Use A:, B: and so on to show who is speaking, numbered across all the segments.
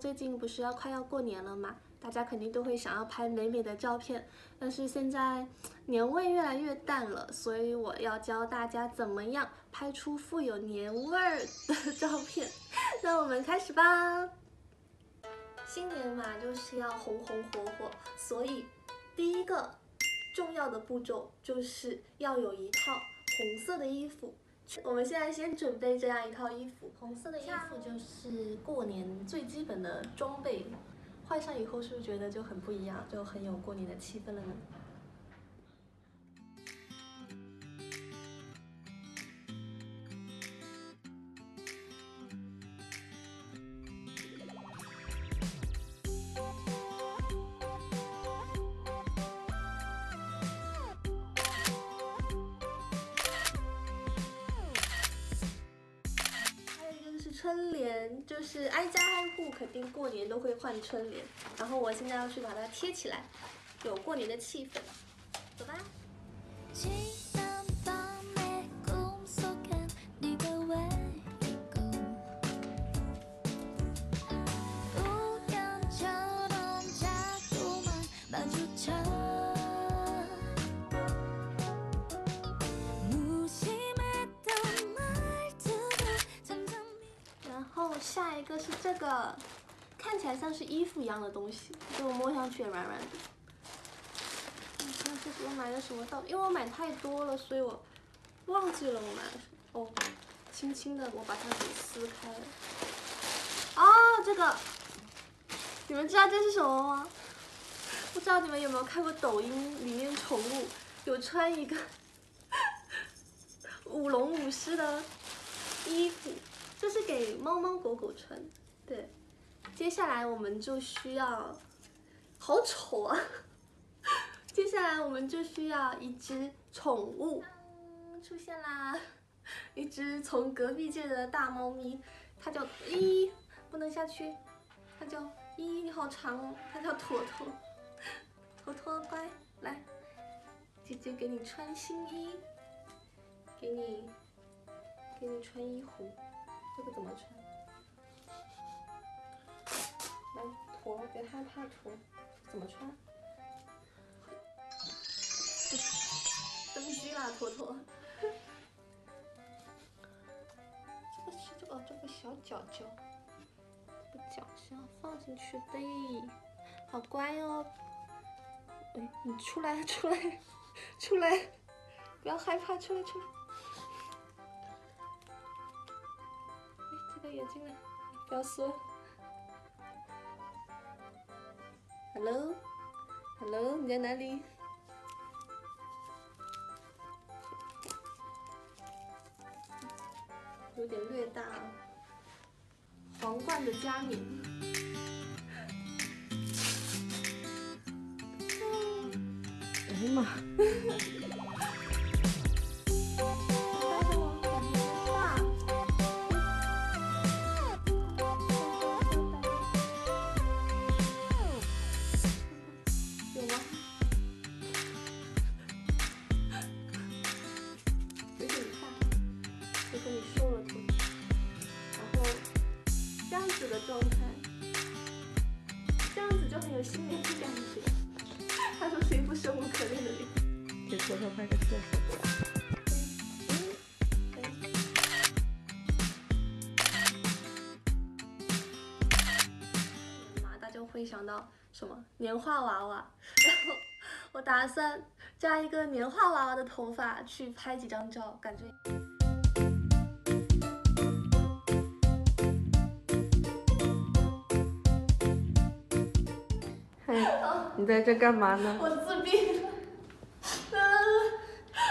A: 最近不是要快要过年了嘛，大家肯定都会想要拍美美的照片。但是现在年味越来越淡了，所以我要教大家怎么样拍出富有年味儿的 照片。那我们开始吧。新年嘛，就是要红红火火，所以第一个重要的步骤就是要有一套红色的衣服。我们现在先准备这样一套衣服，红色的衣服就是过年最基本的装备，换上以后是不是觉得就很不一样，就很有过年的气氛了呢？春联就是挨家挨户，肯定过年都会换春联。然后我现在要去把它贴起来，有过年的气氛。走吧。是这个，看起来像是衣服一样的东西，就摸上去也软软的。你看这是我买的什么道具？因为我买太多了，所以我忘记了我买了什么。哦，轻轻的我把它给撕开了。啊，这个，你们知道这是什么吗？不知道你们有没有看过抖音里面宠物有穿一个 舞龙舞狮的衣服。这是给猫猫狗狗穿，对。接下来我们就需要，好丑啊！接下来我们就需要一只宠物，出现啦！一只从隔壁界的大猫咪，它叫一，不能下去，它叫一，你好长哦，它叫坨坨，坨坨乖，来，姐姐给你穿新衣，给你，给你穿衣服。这个怎么穿？来，驼，别害怕，驼，怎么穿？登机啦，坨坨。这个是这个这个小脚脚，这个脚是要放进去的，好乖哦。哎，你出来，出来，出来，不要害怕，出来，出来。哎，这个眼睛来，不要缩。Hello，Hello，你在哪里？有点略大，皇冠的加冕。哎呀妈！这样子就很有新年的感觉。他说是一副生无可恋的脸。给坨坨拍个侧手。马大家会想到什么？年画娃娃。然后我打算加一个年画娃娃的头发去拍几张照，感觉。
B: 你在这干嘛呢？
A: 我自闭。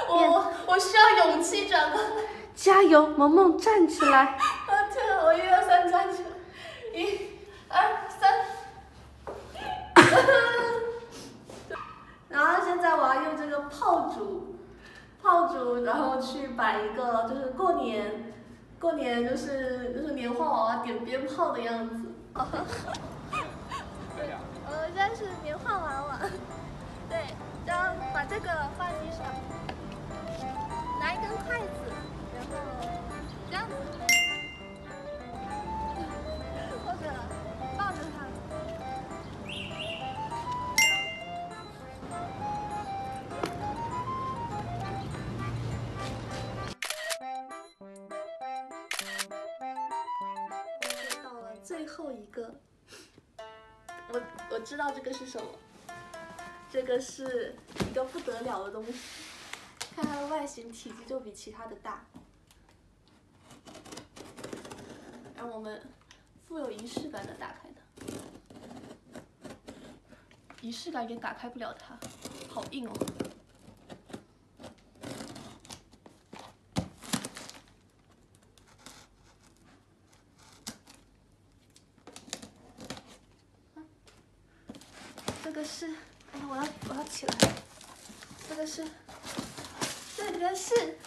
A: 我我需要勇气转过来。
B: 加油，萌萌站起来。
A: 我一二三站起来，一、二、三。然后现在我要用这个炮竹，炮竹，然后去摆一个，就是过年，过年就是就是年画娃娃点鞭炮的样子。是棉花娃娃，对，然后把这个放地上，拿一根筷子，然后这样，或者抱着它，到了最后一个。我我知道这个是什么，这个是一个不得了的东西，看它的外形体积就比其他的大，让我们富有仪式感的打开它，仪式感也打开不了它，好硬哦。个是，哎呀，我要我要起来。这个是，这个是，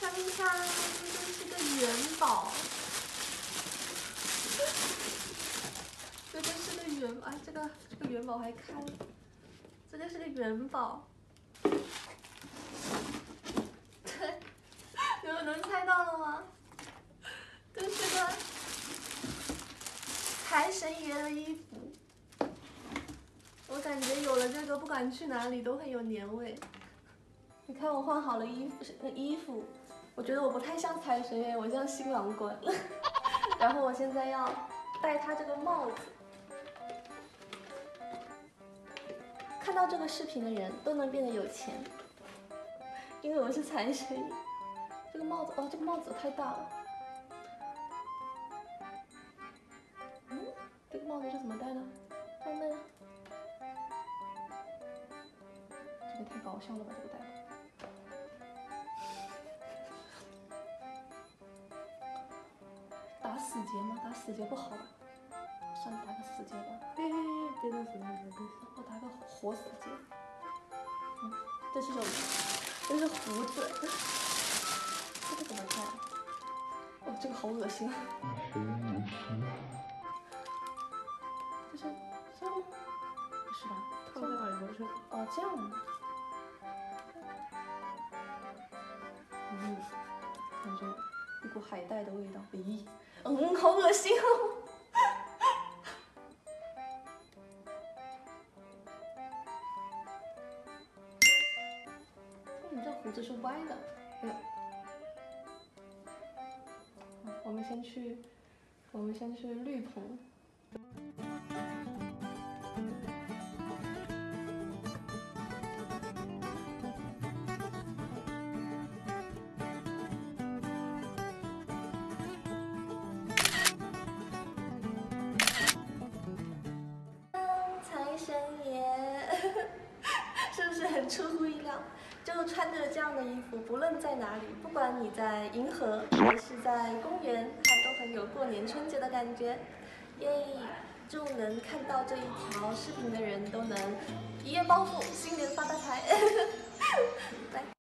A: 看一看，这是个元宝。这个是个元，哎，这个这个元宝还开，这个是个元宝。对，你们能猜到了吗？这是个。财神爷的衣服，我感觉有了这个，不管去哪里都很有年味。你看我换好了衣服，那衣服，我觉得我不太像财神爷，我像新郎官。然后我现在要戴他这个帽子。看到这个视频的人都能变得有钱，因为我是财神。这个帽子，哦，这个帽子太大了。这个太搞笑了吧，这个戴的。打死结吗？打死结不好吧？算了，打个死结吧。
B: 别别，别打死结，
A: 我打个活死结。嗯，这是什么？这是胡子。这个怎么戴？哦，这个好恶心啊。好恶心。是这样吗？不是吧？
B: 套在耳朵上。
A: 哦，这样吗？嗯，感觉一股海带的味道。咦，嗯，好恶心哦！你这胡子是歪的。哎我们先去，我们先去绿棚。出乎意料？就穿着这样的衣服，不论在哪里，不管你在银河还是在公园，它都很有过年春节的感觉。耶！祝能看到这一条视频的人都能一夜暴富，新年发大财！来。